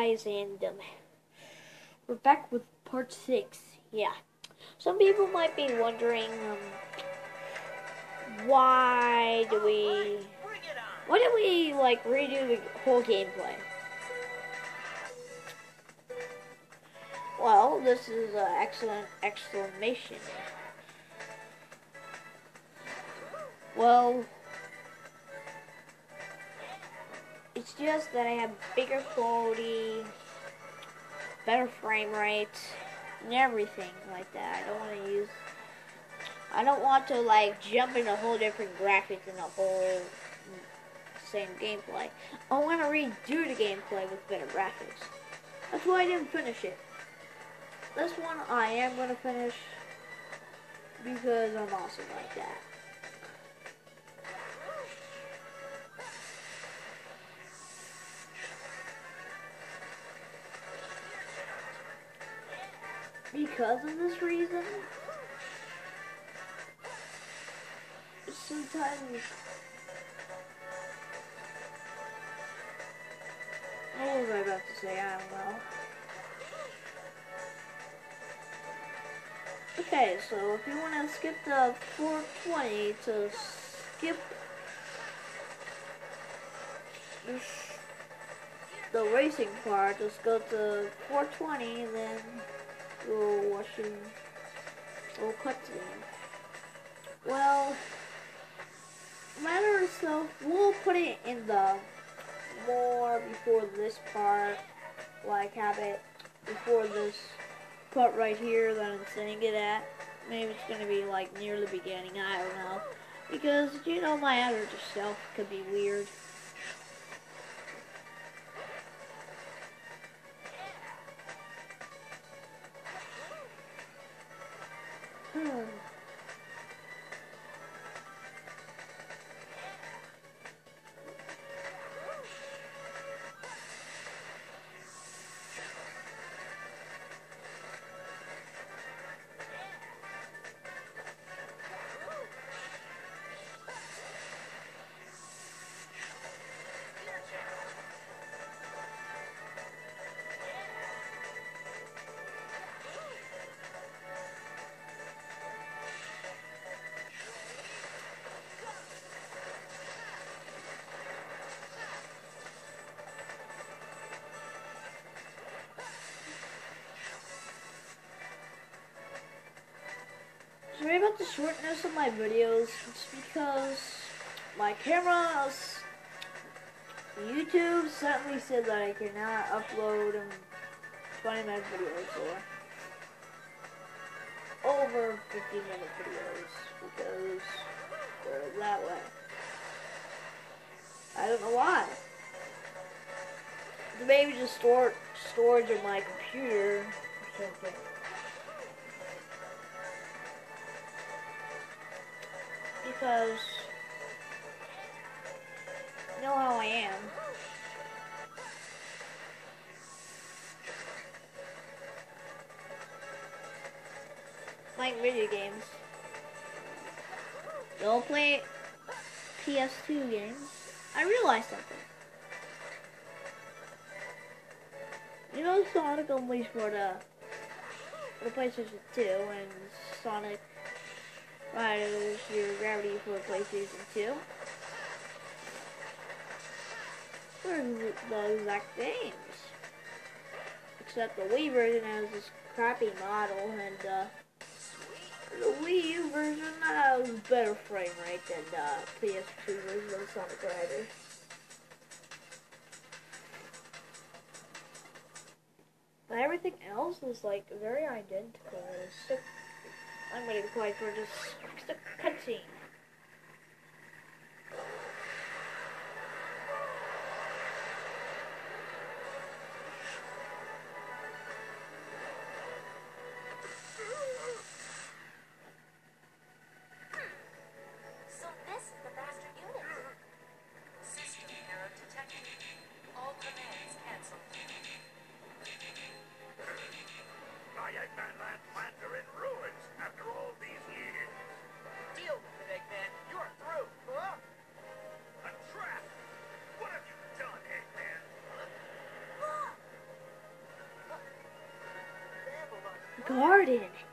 guys, and um, we're back with part six. Yeah, some people might be wondering, um, why do we, why did we like redo the whole gameplay? Well, this is an excellent exclamation. Well, it's just that I have bigger quality, better frame rate, and everything like that. I don't want to use. I don't want to like jump into a whole different graphics and a whole same gameplay. I want to redo the gameplay with better graphics. That's why I didn't finish it. This one I am going to finish because I'm awesome like that. Because of this reason, sometimes what was I about to say? I don't know. Okay, so if you want to skip the 420 to skip the racing part, just go to 420 then watching we'll cut to them. Well matter of so we'll put it in the more before this part like have it before this part right here that I'm saying it at. Maybe it's gonna be like near the beginning, I don't know. Because you know my editor self could be weird. Hmm. The shortness of my videos. It's because my cameras, YouTube suddenly said that I cannot upload um, 20 minute videos or over 50 minute videos because they're that way. I don't know why. Maybe just store storage of my computer or something. Because you know how I am. Like video games. Don't play PS2 games. I realized something. You know Sonic Unleashed for the, for the PlayStation 2 and Sonic Riders Zero Gravity for PlayStation 2. They're the exact games. Except the Wii version has this crappy model and uh, the Wii U version has better frame rate than the uh, PS2 version of Sonic Riders. But everything else is like very identical. I'm gonna be for just a garden.